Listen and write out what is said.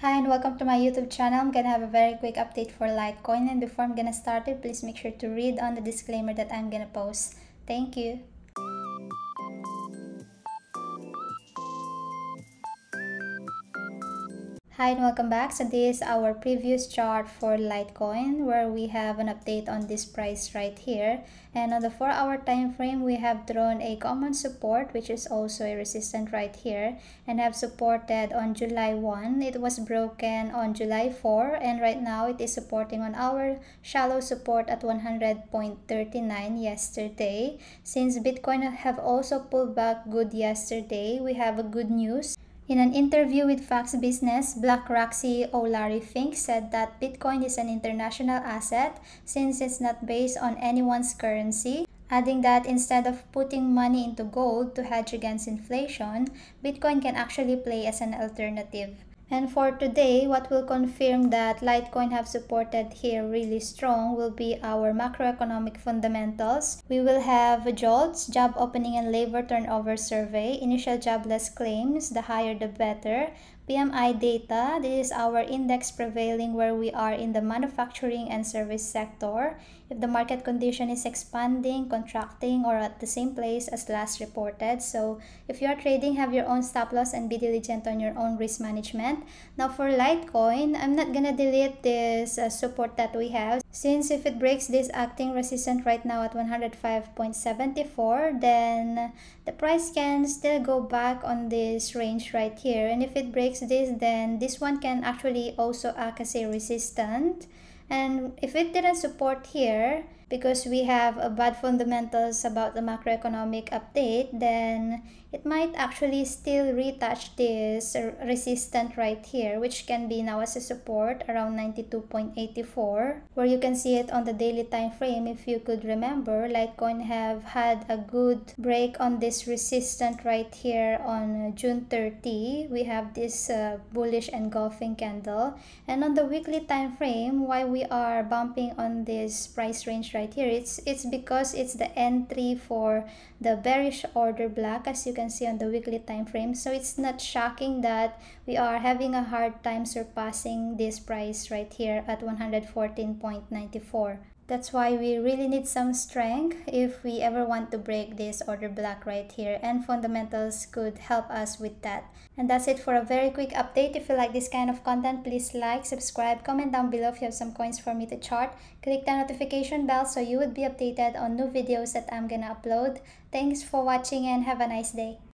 Hi and welcome to my YouTube channel. I'm gonna have a very quick update for Litecoin and before I'm gonna start it, please make sure to read on the disclaimer that I'm gonna post. Thank you. Hi and welcome back. So this is our previous chart for Litecoin where we have an update on this price right here. And on the 4 hour time frame, we have drawn a common support which is also a resistance right here and have supported on July 1. It was broken on July 4 and right now it is supporting on our shallow support at 100.39 yesterday. Since Bitcoin have also pulled back good yesterday, we have a good news in an interview with Fox Business, BlackRock CEO Larry Fink said that Bitcoin is an international asset since it's not based on anyone's currency, adding that instead of putting money into gold to hedge against inflation, Bitcoin can actually play as an alternative. And for today, what will confirm that Litecoin have supported here really strong will be our macroeconomic fundamentals. We will have JOLTS, job opening and labor turnover survey, initial jobless claims, the higher the better, PMI data, this is our index prevailing where we are in the manufacturing and service sector. If the market condition is expanding, contracting, or at the same place as last reported. So if you are trading, have your own stop loss and be diligent on your own risk management. Now for Litecoin, I'm not gonna delete this uh, support that we have. Since if it breaks this acting resistance right now at 105.74, then the price can still go back on this range right here. And if it breaks this then this one can actually also act as a resistant. And if it didn't support here because we have a bad fundamentals about the macroeconomic update then it might actually still retouch this resistant right here which can be now as a support around 92.84 where you can see it on the daily time frame if you could remember. Litecoin have had a good break on this resistant right here on June 30 we have this uh, bullish engulfing candle. And on the weekly time frame why we are bumping on this price range right here it's it's because it's the entry for the bearish order block as you can see on the weekly time frame. So it's not shocking that we are having a hard time surpassing this price right here at 114.94 that's why we really need some strength if we ever want to break this order block right here and fundamentals could help us with that. And that's it for a very quick update. If you like this kind of content, please like, subscribe, comment down below if you have some coins for me to chart. Click the notification bell so you would be updated on new videos that I'm gonna upload. Thanks for watching and have a nice day.